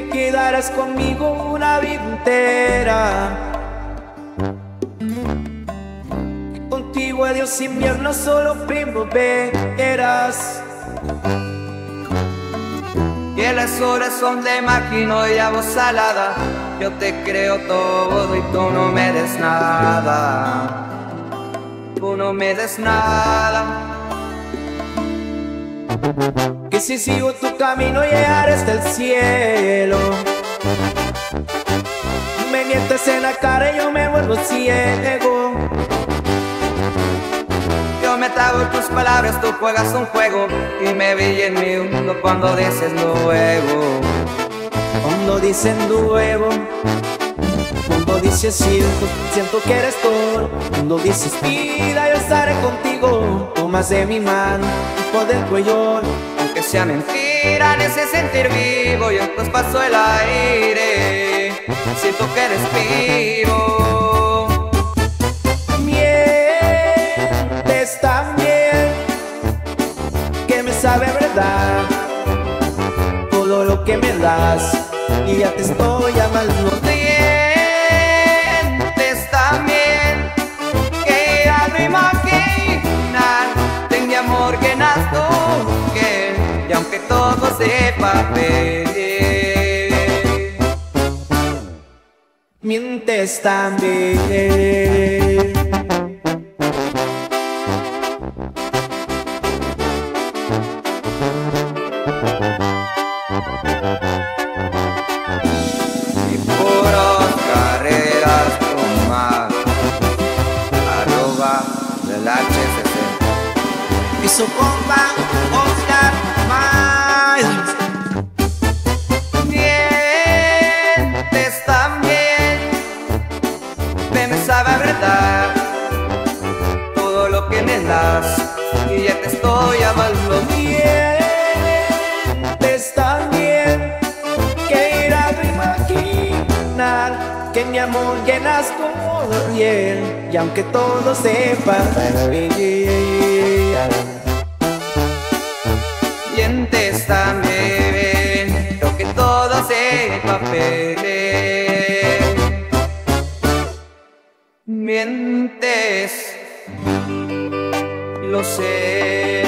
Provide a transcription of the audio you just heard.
cuidarás conmigo una vida entera. Contigo adiós invierno, solo primaveras. Y las horas son de máquina y a voz salada. Yo te creo todo y tú no me des nada. Tú no me des nada. Que si sigo tu camino llegaré hasta el cielo. Me mientes en la cara y yo me vuelvo ciego. Yo me trago tus palabras, tú juegas un juego y me vi en mi mundo cuando dices luego. Cuando dicen luego, cuando dices siento, siento que eres todo. Cuando dices vida, yo estaré contigo. Tomas de mi mano, tipo del cuello. Aunque sea mentira, en sentir vivo, y entonces paso el aire. Siento que respiro. Mientes también, que me sabe verdad todo lo que me das. Y ya te estoy amando. Mientes también. Y puras carreras con más arroba del HCC. Su compa Oscar me me sabe a verdad todo lo que me das y ya te estoy amando. Mientes también, que irás a imaginar que mi amor llenas como la piel. Y aunque todo sepa, Mientes también, Mientes, lo sé.